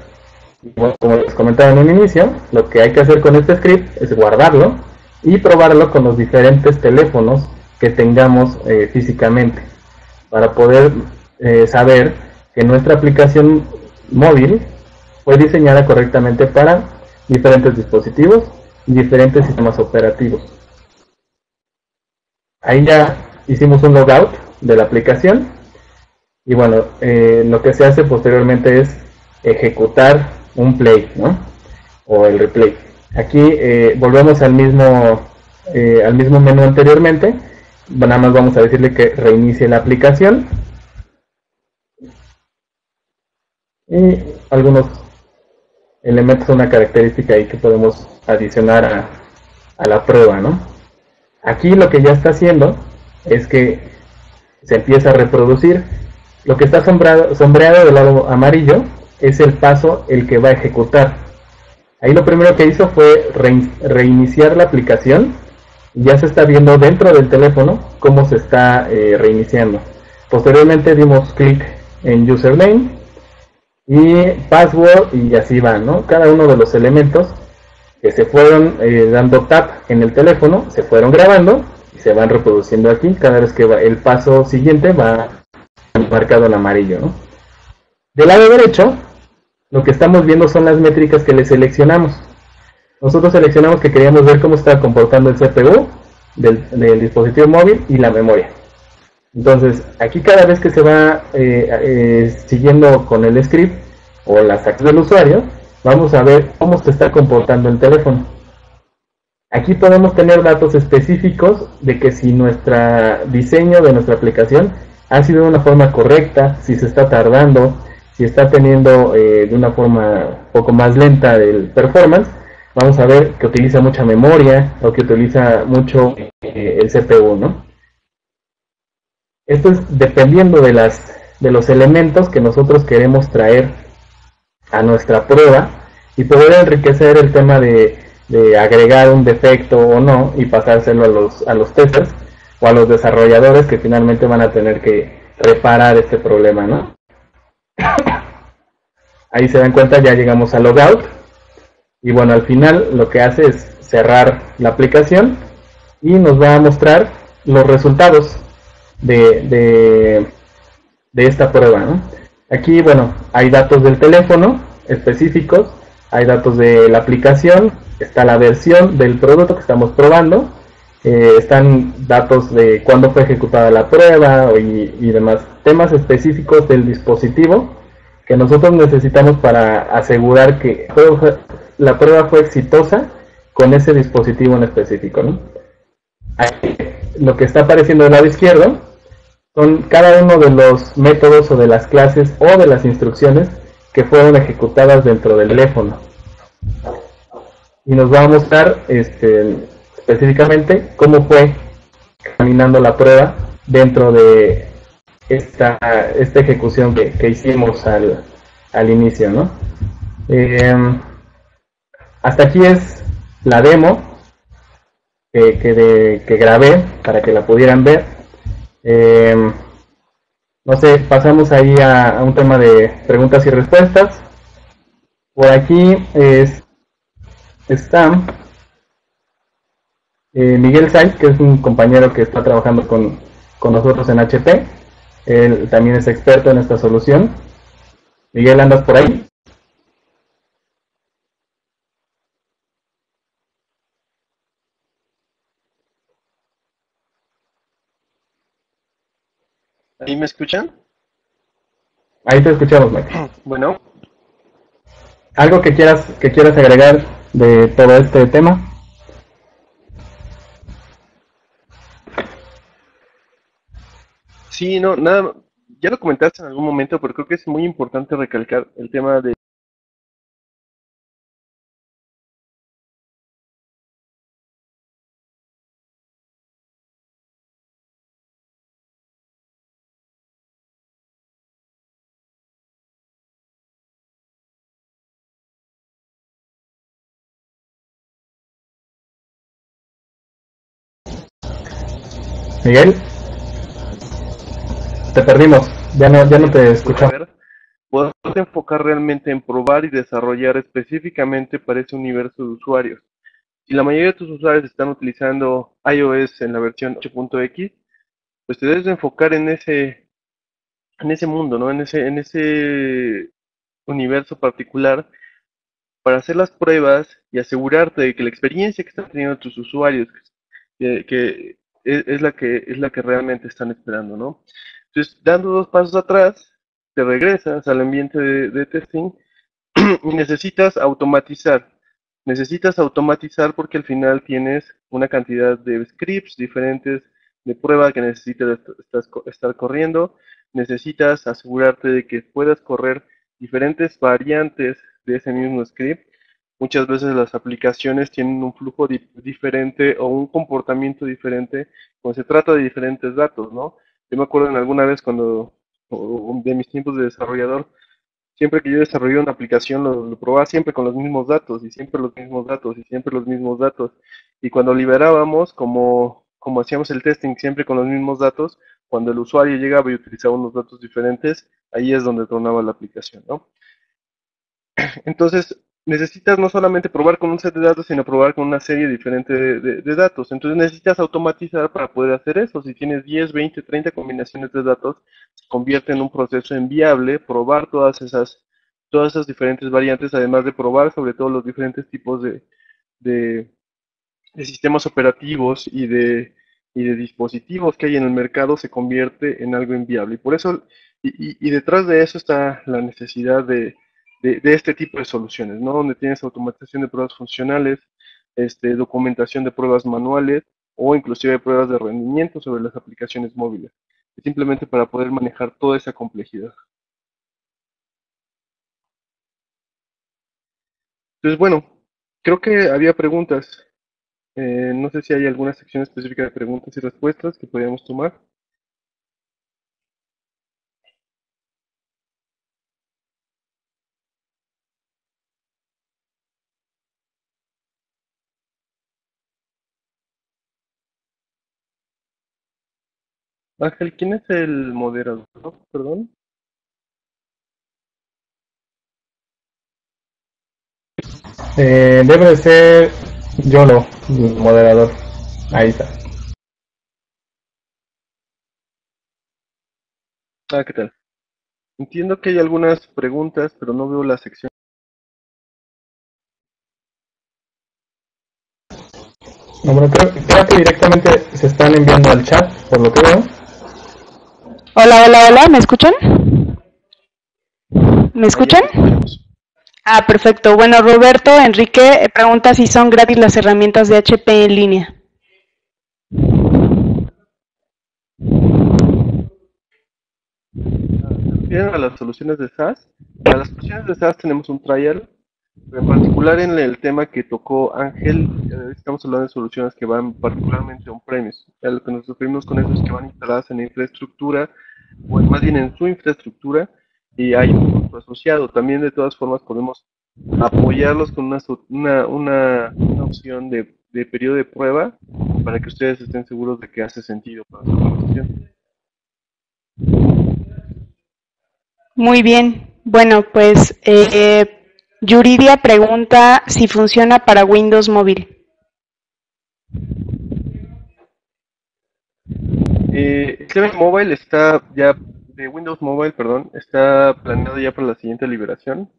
como les comentaba en un inicio, lo que hay que hacer con este script es guardarlo y probarlo con los diferentes teléfonos que tengamos eh, físicamente para poder eh, saber que nuestra aplicación móvil fue diseñada correctamente para diferentes dispositivos y diferentes sistemas operativos. Ahí ya hicimos un logout de la aplicación y bueno, eh, lo que se hace posteriormente es ejecutar un play, ¿no? O el replay. Aquí eh, volvemos al mismo, al mismo menú anteriormente. Nada más vamos a decirle que reinicie la aplicación. Y algunos elementos, una característica ahí que podemos adicionar a, la prueba, ¿no? Aquí lo que ya está haciendo es que se empieza a reproducir. Lo que está sombreado, sombreado del lado amarillo es el paso el que va a ejecutar. Ahí lo primero que hizo fue reiniciar la aplicación. Ya se está viendo dentro del teléfono cómo se está eh, reiniciando. Posteriormente dimos clic en username y password y así va, ¿no? Cada uno de los elementos que se fueron eh, dando tap en el teléfono se fueron grabando y se van reproduciendo aquí. Cada vez que va el paso siguiente va marcado en amarillo. Del lado derecho lo que estamos viendo son las métricas que le seleccionamos. Nosotros seleccionamos que queríamos ver cómo está comportando el CPU del, dispositivo móvil y la memoria. Entonces, aquí cada vez que se va eh, eh, siguiendo con el script o las acciones del usuario, vamos a ver cómo se está comportando el teléfono. Aquí podemos tener datos específicos de que si nuestro diseño de nuestra aplicación ha sido de una forma correcta, si se está tardando, si está teniendo eh, de una forma un poco más lenta el performance, vamos a ver que utiliza mucha memoria o que utiliza mucho eh, el CPU, ¿no? Esto es dependiendo de, las, de los elementos que nosotros queremos traer a nuestra prueba y poder enriquecer el tema de, de agregar un defecto o no y pasárselo a los, a los testers o a los desarrolladores que finalmente van a tener que reparar este problema, ¿no? Ahí se dan cuenta, ya llegamos a logout. Y bueno, al final lo que hace es cerrar la aplicación y nos va a mostrar los resultados de, de, esta prueba. Aquí, bueno, hay datos del teléfono específicos, hay datos de la aplicación, está la versión del producto que estamos probando, eh, están datos de cuándo fue ejecutada la prueba y, y demás temas específicos del dispositivo que nosotros necesitamos para asegurar que la prueba fue exitosa con ese dispositivo en específico. lo que está apareciendo del lado izquierdo son cada uno de los métodos o de las clases o de las instrucciones que fueron ejecutadas dentro del teléfono. Y nos va a mostrar este, específicamente cómo fue caminando la prueba dentro de esta, esta ejecución que, hicimos al, al, inicio, ¿no? Em, hasta aquí es la demo que, que, grabé para que la pudieran ver. Em, no sé, pasamos ahí a, un tema de preguntas y respuestas. Por aquí es, está eh, Miguel Sainz, que es un compañero que está trabajando con, con nosotros en HP. Él también es experto en esta solución. Miguel, ¿andas por ahí? ¿Ahí me escuchan? Ahí te escuchamos, Mike. Bueno. ¿Algo que quieras, que quieras agregar de todo este tema? Sí, no, nada, ya lo comentaste en algún momento, pero creo que es muy importante recalcar el tema de Miguel. Te perdimos, ya no, ya no te escuchamos. Podemos enfocar realmente en probar y desarrollar específicamente para ese universo de usuarios. Si la mayoría de tus usuarios están utilizando iOS en la versión 8.x, pues te debes de enfocar en ese, en ese mundo, ¿no? En ese, en ese universo particular para hacer las pruebas y asegurarte de que la experiencia que están teniendo tus usuarios, que, es, la que es la que realmente están esperando, ¿no? Entonces, dando dos pasos atrás, te regresas al ambiente de, de testing y necesitas automatizar. Necesitas automatizar porque al final tienes una cantidad de scripts diferentes de prueba que necesitas estar corriendo. Necesitas asegurarte de que puedas correr diferentes variantes de ese mismo script. Muchas veces las aplicaciones tienen un flujo diferente o un comportamiento diferente cuando se trata de diferentes datos, ¿no? Yo me acuerdo en alguna vez cuando, de mis tiempos de desarrollador, siempre que yo desarrollé una aplicación lo, probaba siempre con los mismos datos y siempre los mismos datos y siempre los mismos datos. Y cuando liberábamos, como, como hacíamos el testing siempre con los mismos datos, cuando el usuario llegaba y utilizaba unos datos diferentes, ahí es donde tronaba la aplicación, ¿no? Entonces, necesitas no solamente probar con un set de datos, sino probar con una serie diferente de, datos. Entonces necesitas automatizar para poder hacer eso. Si tienes 10, 20, 30 combinaciones de datos, se convierte en un proceso enviable, probar todas esas, todas esas diferentes variantes, además de probar sobre todo los diferentes tipos de, de, sistemas operativos y de, y de dispositivos que hay en el mercado, se convierte en algo enviable. Y por eso, y detrás de eso está la necesidad de de, este tipo de soluciones, ¿no? Donde tienes automatización de pruebas funcionales, este, documentación de pruebas manuales o inclusive pruebas de rendimiento sobre las aplicaciones móviles, simplemente para poder manejar toda esa complejidad. Entonces, bueno, creo que había preguntas. Eh, no sé si hay alguna sección específica de preguntas y respuestas que podríamos tomar. Ángel, ¿quién es el moderador? Perdón. Eh, debe de ser Yolo, moderador. Ahí está. Ah, ¿qué tal? Entiendo que hay algunas preguntas, pero no veo la sección. No, bueno, creo, creo que directamente se están enviando al chat, por lo que veo. Hola, hola, hola, ¿me escuchan? ¿Me escuchan? Ah, perfecto. Bueno, Roberto Enrique pregunta si son gratis las herramientas de HP en línea. Bien, a las soluciones de SaaS. Para las soluciones de SaaS tenemos un trial. En particular en el tema que tocó Ángel, eh, estamos hablando de soluciones que van particularmente on-premise. Lo que nos referimos con eso es que van instaladas en infraestructura o más bien en su infraestructura y hay un costo asociado. También de todas formas podemos apoyarlos con una, una, una, opción de, de, periodo de prueba para que ustedes estén seguros de que hace sentido para su organización. Muy bien. Bueno, pues eh, Yuridia pregunta si funciona para Windows Móvil. Eh, el Mobile está ya, de Windows Mobile, perdón, está planeado ya para la siguiente liberación.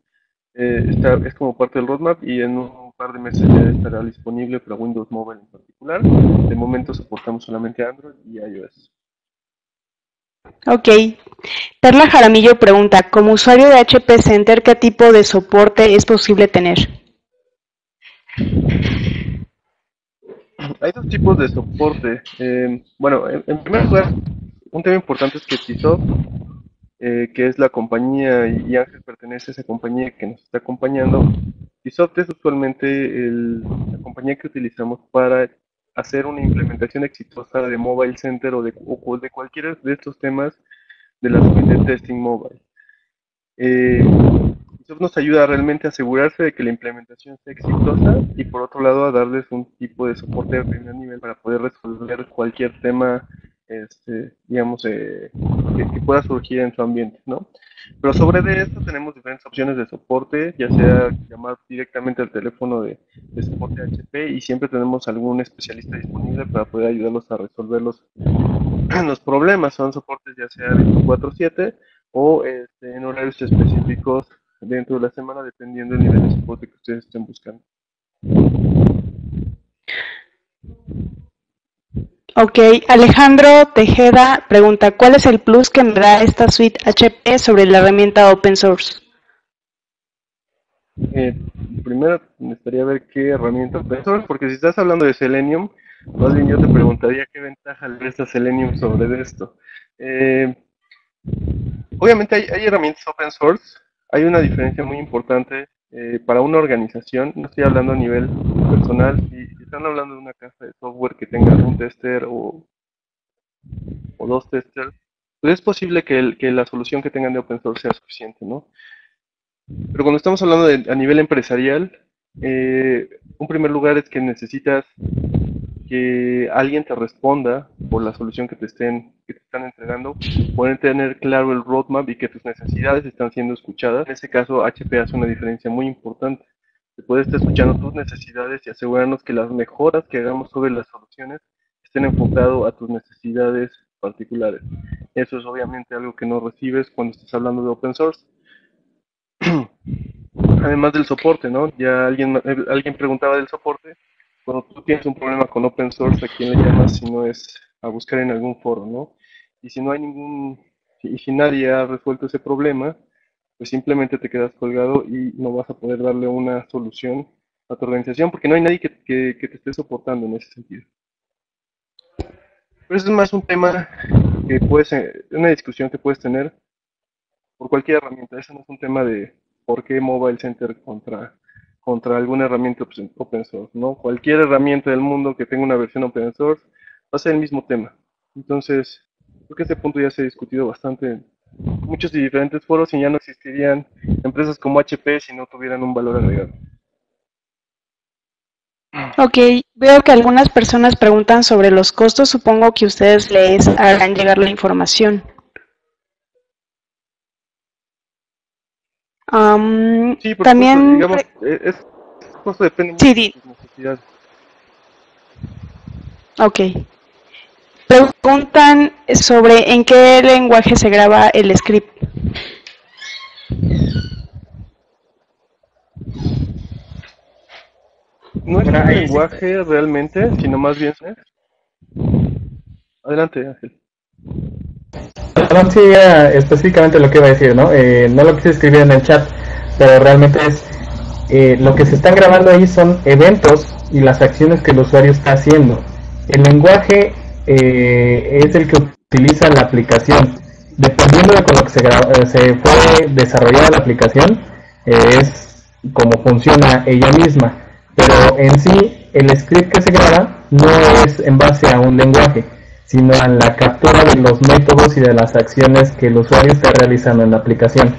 Eh, es como parte del roadmap y en un par de meses ya estará disponible para Windows Mobile en particular. De momento soportamos solamente Android y iOS. Ok. Perla Jaramillo pregunta, como usuario de HP Center, ¿qué tipo de soporte es posible tener? Hay dos tipos de soporte. Eh, bueno, en, primer lugar, un tema importante es que Tisoft, eh, que es la compañía, y Ángel pertenece a esa compañía que nos está acompañando, Tisoft es usualmente la compañía que utilizamos para hacer una implementación exitosa de Mobile Center o de, o de cualquiera de estos temas de la suite de testing mobile. Eh, nos ayuda realmente a asegurarse de que la implementación sea exitosa y por otro lado a darles un tipo de soporte de primer nivel para poder resolver cualquier tema, este, digamos, eh, que, pueda surgir en su ambiente, ¿no? Pero sobre de esto tenemos diferentes opciones de soporte, ya sea llamar directamente al teléfono de, soporte HP y siempre tenemos algún especialista disponible para poder ayudarlos a resolver los, los problemas. Son soportes ya sea 24/7 o este, en horarios específicos dentro de la semana dependiendo del nivel de soporte que ustedes estén buscando. Ok, Alejandro Tejeda pregunta, ¿cuál es el plus que me da esta suite HP sobre la herramienta open source? Eh, primero necesitaría ver qué herramienta open source, porque si estás hablando de Selenium, más bien yo te preguntaría qué ventaja le esta Selenium sobre esto. Eh, obviamente hay, hay, herramientas open source, hay una diferencia muy importante eh, para una organización, no estoy hablando a nivel personal, si, están hablando de una casa de software que tenga un tester o, dos testers, pues es posible que la solución que tengan de open source sea suficiente, ¿no? Pero cuando estamos hablando de, a nivel empresarial, eh, un primer lugar es que necesitas que alguien te responda por la solución que te estén que te están entregando, pueden tener claro el roadmap y que tus necesidades están siendo escuchadas. En ese caso, HP hace una diferencia muy importante. Se puede estar escuchando tus necesidades y asegurarnos que las mejoras que hagamos sobre las soluciones estén enfocadas a tus necesidades particulares. Eso es obviamente algo que no recibes cuando estás hablando de open source. Además del soporte, ¿no? Ya alguien, alguien preguntaba del soporte cuando tú tienes un problema con open source, ¿a quién le llamas si no es a buscar en algún foro, no? Y si no hay ningún, y si nadie ha resuelto ese problema, pues simplemente te quedas colgado y no vas a poder darle una solución a tu organización porque no hay nadie que, que, te esté soportando en ese sentido. Pero eso es más un tema que puedes, una discusión que puedes tener por cualquier herramienta. Eso no es un tema de por qué Mobile Center contra contra alguna herramienta open source, ¿no? Cualquier herramienta del mundo que tenga una versión open source va a ser el mismo tema. Entonces, creo que este punto ya se ha discutido bastante en muchos y diferentes foros y ya no existirían empresas como HP si no tuvieran un valor agregado. Ok, veo que algunas personas preguntan sobre los costos, supongo que ustedes les harán llegar la información. Sí, por también digamos, e-, es, esto depende mucho de tus necesidades. Ok. Preguntan sobre en qué lenguaje se graba el script. No es un lenguaje realmente, sino más bien... ¿eh? Adelante, Ángel. No, específicamente lo que iba a decir, ¿no? Eh, no lo quise escribir en el chat, pero realmente es eh, lo que se están grabando ahí son eventos y las acciones que el usuario está haciendo. El lenguaje eh, es el que utiliza la aplicación. Dependiendo de lo que se, se fue desarrollada la aplicación, es como funciona ella misma. Pero en sí, el script que se graba no es en base a un lenguaje sino en la captura de los métodos y de las acciones que el usuario está realizando en la aplicación.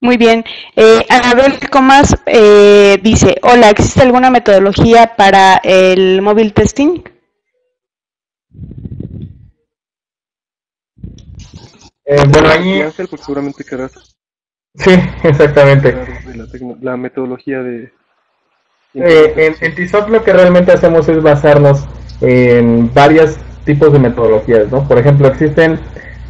Muy bien. Eh, Anabel Comas eh, dice, hola, ¿existe alguna metodología para el móvil testing? Eh, bueno, ahí... seguramente querrás. Sí, exactamente. La, metodología de... Eh, en, en TISOC lo que realmente hacemos es basarnos en varios tipos de metodologías, ¿no? Por ejemplo, existen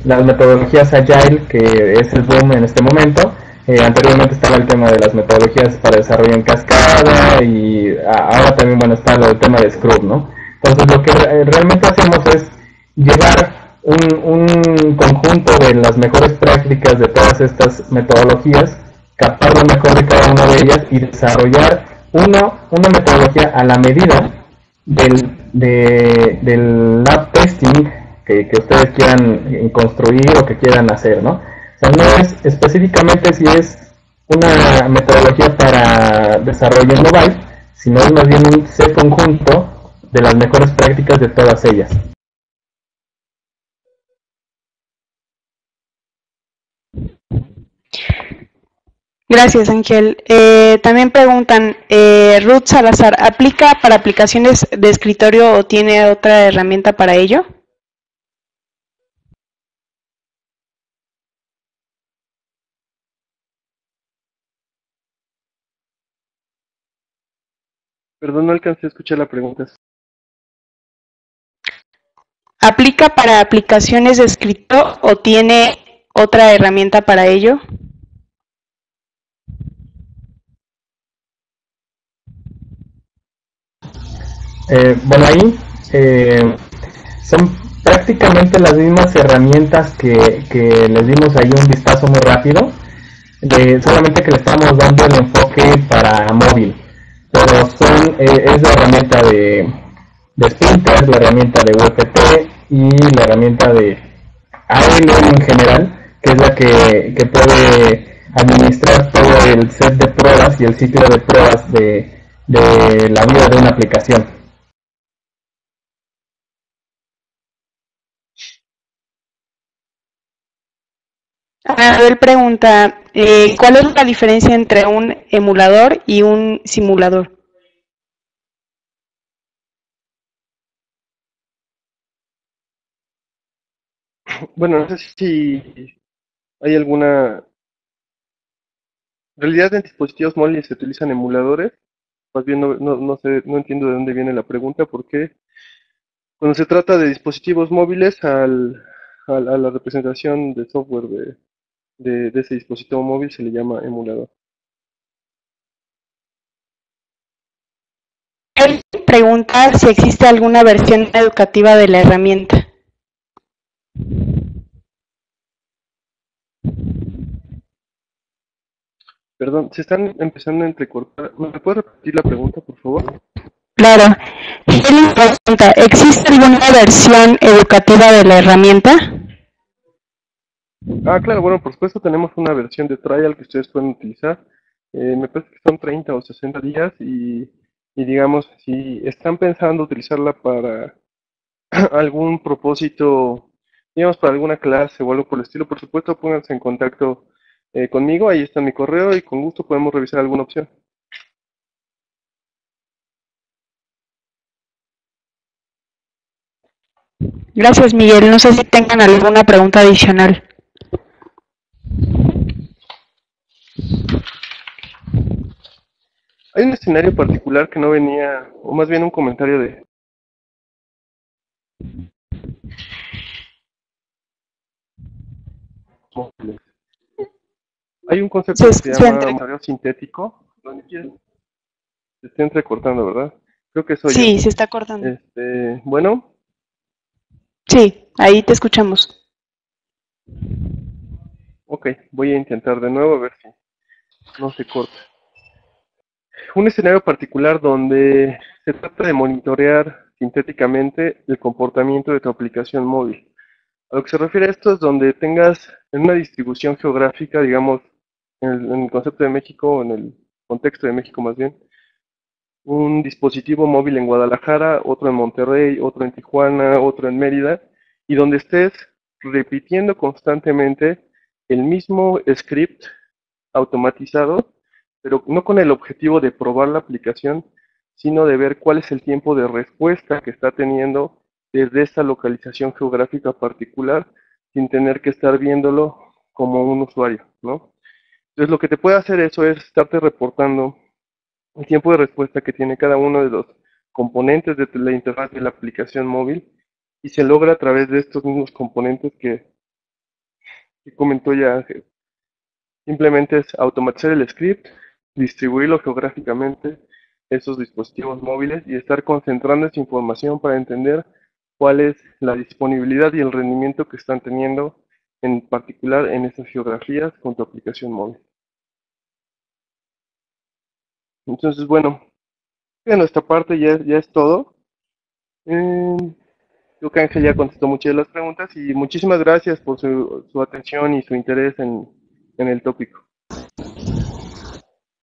las metodologías Agile, que es el boom en este momento. Eh, anteriormente estaba el tema de las metodologías para desarrollo en cascada y ahora también, bueno, está el tema de Scrum, ¿no? Entonces, lo que realmente hacemos es llevar un, conjunto de las mejores prácticas de todas estas metodologías, captar lo mejor de cada una de ellas y desarrollar uno, una metodología a la medida del, del lab testing que, que, ustedes quieran eh, construir o que quieran hacer, ¿no? O sea, no es específicamente si es una metodología para desarrollo mobile, sino es más bien un conjunto de las mejores prácticas de todas ellas. Gracias, Ángel. Eh, también preguntan, eh, Ruth Salazar, ¿aplica para aplicaciones de escritorio o tiene otra herramienta para ello? Perdón, no alcancé a escuchar la pregunta. ¿Aplica para aplicaciones de escrito o tiene otra herramienta para ello? Eh, bueno, ahí eh, son prácticamente las mismas herramientas que, les dimos ahí un vistazo muy rápido, de, solamente que le estamos dando el enfoque para móvil, pero son, eh, es la herramienta de, de Splinter, la herramienta de UFT y la herramienta de ALM en general, que es la que, que puede administrar todo el set de pruebas y el ciclo de pruebas de, de la vida de una aplicación. Anabel pregunta, eh, ¿cuál es la diferencia entre un emulador y un simulador? Bueno, no sé si hay alguna... En realidad en dispositivos móviles se utilizan emuladores. Más bien no, no, no, sé, no entiendo de dónde viene la pregunta, porque cuando se trata de dispositivos móviles, al, a la representación de software de, de, de ese dispositivo móvil se le llama emulador. Él pregunta si existe alguna versión educativa de la herramienta. Perdón, se están empezando a entrecortar. ¿Me puedes repetir la pregunta, por favor? Claro. Él pregunta, ¿existe alguna versión educativa de la herramienta? Ah, claro, bueno, por supuesto tenemos una versión de trial que ustedes pueden utilizar. Eh, me parece que son 30 o 60 días y, digamos, si están pensando utilizarla para algún propósito, digamos, para alguna clase o algo por el estilo, por supuesto pónganse en contacto eh, conmigo, ahí está mi correo y con gusto podemos revisar alguna opción. Gracias, Miguel. No sé si tengan alguna pregunta adicional. Hay un escenario particular que no venía, o más bien un comentario de... Hay un concepto que se llama sintético. Se está entrecortando, ¿verdad? Creo que soy Sí, yo. se está cortando. Este, bueno, Sí, ahí te escuchamos. Ok, voy a intentar de nuevo a ver si no se corta. Un escenario particular donde se trata de monitorear sintéticamente el comportamiento de tu aplicación móvil. A lo que se refiere esto es donde tengas en una distribución geográfica, digamos, en el, en el concepto de México, en el contexto de México más bien, un dispositivo móvil en Guadalajara, otro en Monterrey, otro en Tijuana, otro en Mérida, y donde estés repitiendo constantemente el mismo script automatizado, pero no con el objetivo de probar la aplicación, sino de ver cuál es el tiempo de respuesta que está teniendo desde esta localización geográfica particular, sin tener que estar viéndolo como un usuario, ¿no? Entonces lo que te puede hacer eso es estarte reportando el tiempo de respuesta que tiene cada uno de los componentes de la interfaz de la aplicación móvil y se logra a través de estos mismos componentes que, comentó ya Ángel. Simplemente es automatizar el script, distribuirlo geográficamente, esos dispositivos móviles y estar concentrando esa información para entender cuál es la disponibilidad y el rendimiento que están teniendo en particular en esas geografías con tu aplicación móvil. Entonces, bueno, de nuestra parte ya, ya es todo. Eh, creo que Ángel ya contestó muchas de las preguntas y muchísimas gracias por su, su atención y su interés en, en el tópico.